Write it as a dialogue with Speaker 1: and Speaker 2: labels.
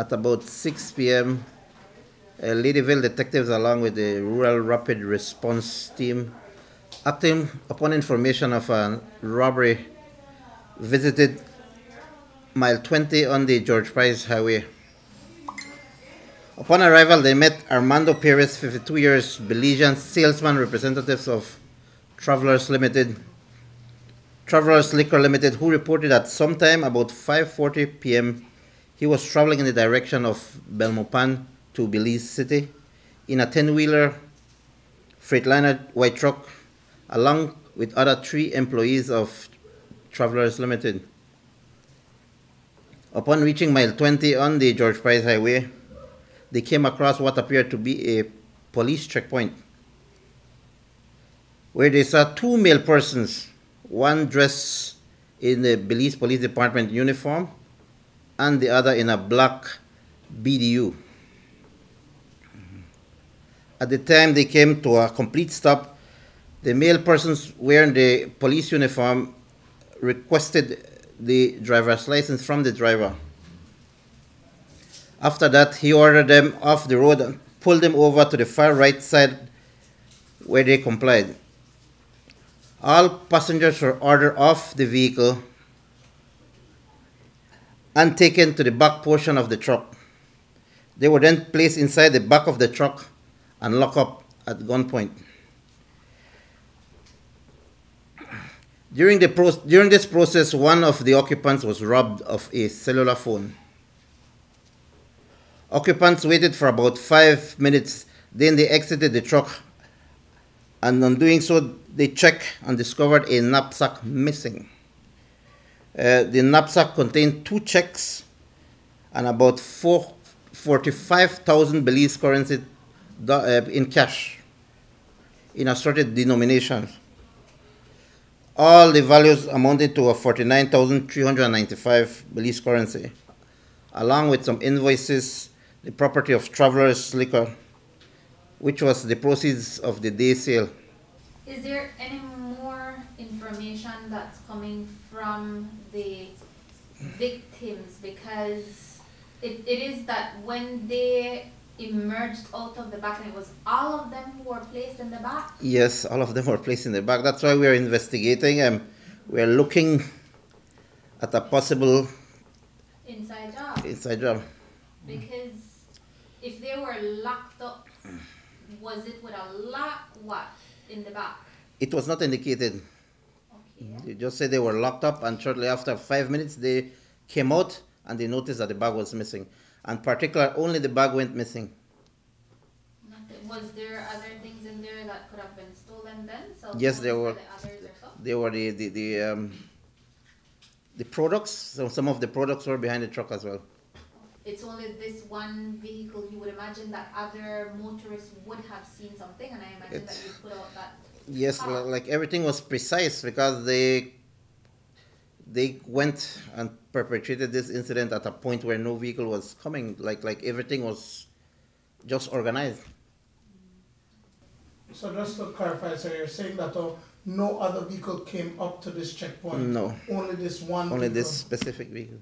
Speaker 1: At about 6 p.m., uh, Ladyville detectives, along with the Rural Rapid Response Team, acting upon information of a robbery, visited mile 20 on the George Price Highway. Upon arrival, they met Armando Perez, 52 years, Belizean salesman representatives of Travelers Limited, Travelers Liquor Limited, who reported that sometime about 5:40 p.m. he was traveling in the direction of Belmopan to Belize City in a 10-wheeler Freightliner white truck, along with other three employees of Travelers Limited. Upon reaching mile 20 on the George Price Highway, they came across what appeared to be a police checkpoint where they saw two male persons, one dressed in the Belize Police Department uniform and the other in a black BDU. At the time they came to a complete stop, the male persons wearing the police uniform requested the driver's license from the driver. After that, he ordered them off the road and pulled them over to the far right side where they complied. All passengers were ordered off the vehicle and taken to the back portion of the truck. They were then placed inside the back of the truck and locked up at gunpoint. During, the pro- during this process, one of the occupants was robbed of a cellular phone. Occupants waited for about five minutes, then they exited the truck, and on doing so, they checked and discovered a knapsack missing. Uh, the knapsack contained two checks and about four, 45,000 Belize currency uh, in cash in assorted denominations. All the values amounted to a 49,395 Belize currency, along with some invoices, the property of Travelers Liquor, which was the proceeds of the day sale.
Speaker 2: Is there any more information that's coming from the victims? Because it, it is that when they emerged out of the back, and it was all of them who were placed in the back?
Speaker 1: Yes, all of them were placed in the back. That's why we're investigating. Um, we're looking at a possible
Speaker 2: Inside job.
Speaker 1: inside job.
Speaker 2: Because if they were locked up, was it with a lock? What in the back?
Speaker 1: It was not indicated.
Speaker 2: Okay.
Speaker 1: They just said they were locked up, and shortly after five minutes, they came out and they noticed that the bag was missing. And particular, only the bag went missing.
Speaker 2: Nothing. Was there other things in there that could have been stolen then? Cell
Speaker 1: Yes, there were.
Speaker 2: The others?
Speaker 1: They were the the, the um, the products. So some of the products were behind the truck as well.
Speaker 2: It's only this one vehicle. You would imagine that other motorists would have seen something, and I imagine
Speaker 1: It's-
Speaker 2: that you put out that.
Speaker 1: Yes, like everything was precise because they they went and perpetrated this incident at a point where no vehicle was coming. Like like everything was just organized.
Speaker 3: So just to clarify, so you're saying that uh, no other vehicle came up to this checkpoint?
Speaker 1: No,
Speaker 3: Only this one
Speaker 1: only
Speaker 3: vehicle?
Speaker 1: this specific vehicle.